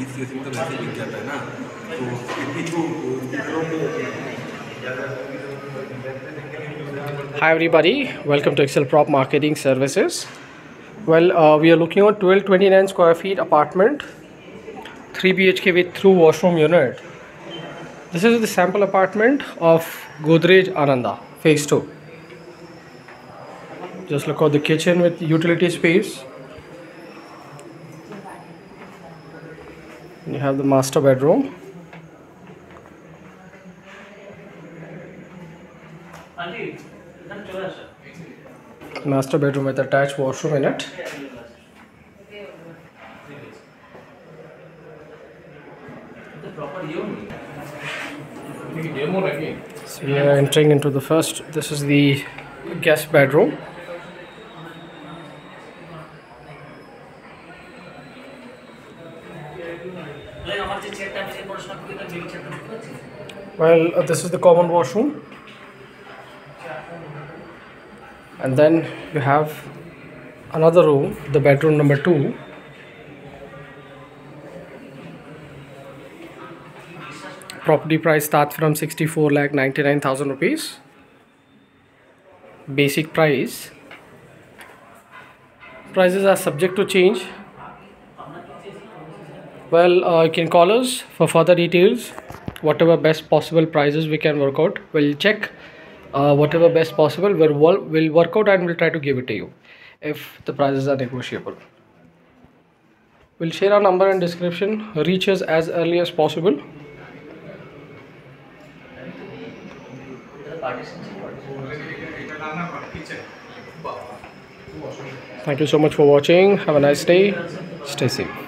ईद के दिन तो वैसे बिक जाता है ना तो इतनी तो घरों में Hi everybody, welcome to Excel Prop Marketing Services. Well, uh, we are looking at 1229 square feet apartment, 3 BHK with through washroom unit. This is the sample apartment of Godrej Ananda, phase 2. Just look at the kitchen with utility space. You have the master bedroom. Master bedroom with attached washroom in it. So we are entering into the first. This is the guest bedroom. Well, uh, this is the common washroom. And then you have another room, the bedroom number two. Property price starts from 64 lakh 99,000 rupees. Basic price. Prices are subject to change. Well, uh, you can call us for further details. Whatever best possible prices we can work out, we'll check. Uh, whatever best possible, we'll, we'll work out and we'll try to give it to you if the prices are negotiable. We'll share our number and description. Reach us as early as possible. Thank you so much for watching. Have a nice day. Stay safe.